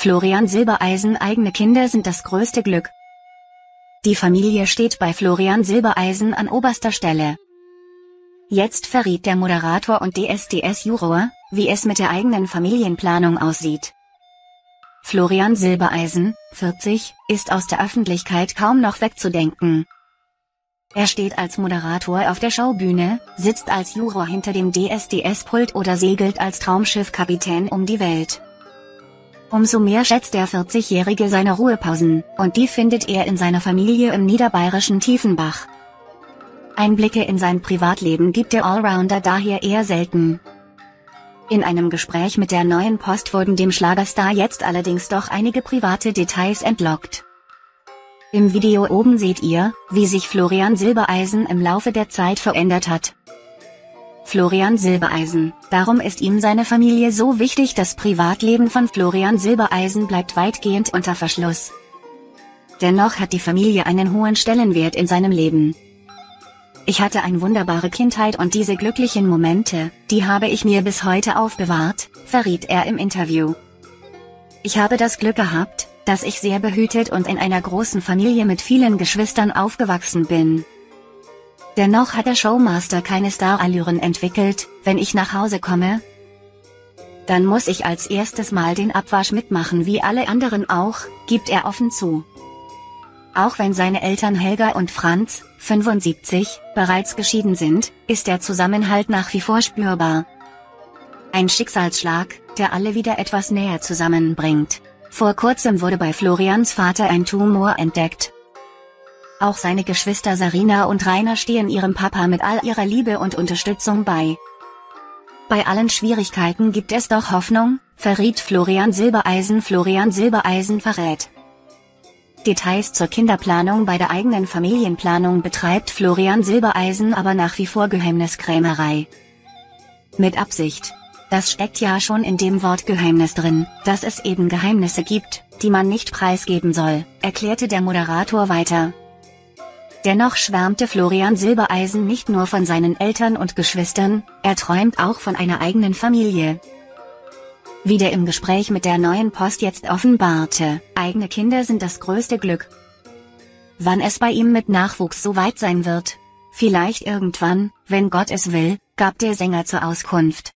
Florian Silbereisen eigene Kinder sind das größte Glück. Die Familie steht bei Florian Silbereisen an oberster Stelle. Jetzt verriet der Moderator und DSDS-Juror, wie es mit der eigenen Familienplanung aussieht. Florian Silbereisen, 40, ist aus der Öffentlichkeit kaum noch wegzudenken. Er steht als Moderator auf der Schaubühne, sitzt als Juror hinter dem DSDS-Pult oder segelt als Traumschiffkapitän um die Welt. Umso mehr schätzt der 40-Jährige seine Ruhepausen, und die findet er in seiner Familie im niederbayerischen Tiefenbach. Einblicke in sein Privatleben gibt der Allrounder daher eher selten. In einem Gespräch mit der neuen Post wurden dem Schlagerstar jetzt allerdings doch einige private Details entlockt. Im Video oben seht ihr, wie sich Florian Silbereisen im Laufe der Zeit verändert hat. Florian Silbereisen. Darum ist ihm seine Familie so wichtig. Das Privatleben von Florian Silbereisen bleibt weitgehend unter Verschluss. Dennoch hat die Familie einen hohen Stellenwert in seinem Leben. Ich hatte eine wunderbare Kindheit und diese glücklichen Momente, die habe ich mir bis heute aufbewahrt, verriet er im Interview. Ich habe das Glück gehabt, dass ich sehr behütet und in einer großen Familie mit vielen Geschwistern aufgewachsen bin. Dennoch hat der Showmaster keine Starallüren entwickelt, wenn ich nach Hause komme. Dann muss ich als erstes Mal den Abwasch mitmachen wie alle anderen auch, gibt er offen zu. Auch wenn seine Eltern Helga und Franz, 75, bereits geschieden sind, ist der Zusammenhalt nach wie vor spürbar. Ein Schicksalsschlag, der alle wieder etwas näher zusammenbringt. Vor kurzem wurde bei Florians Vater ein Tumor entdeckt, auch seine Geschwister Sarina und Rainer stehen ihrem Papa mit all ihrer Liebe und Unterstützung bei. Bei allen Schwierigkeiten gibt es doch Hoffnung, verriet Florian Silbereisen Florian Silbereisen verrät. Details zur Kinderplanung bei der eigenen Familienplanung betreibt Florian Silbereisen aber nach wie vor Geheimniskrämerei. Mit Absicht. Das steckt ja schon in dem Wort Geheimnis drin, dass es eben Geheimnisse gibt, die man nicht preisgeben soll, erklärte der Moderator weiter. Dennoch schwärmte Florian Silbereisen nicht nur von seinen Eltern und Geschwistern, er träumt auch von einer eigenen Familie. Wie der im Gespräch mit der neuen Post jetzt offenbarte, eigene Kinder sind das größte Glück. Wann es bei ihm mit Nachwuchs so weit sein wird? Vielleicht irgendwann, wenn Gott es will, gab der Sänger zur Auskunft.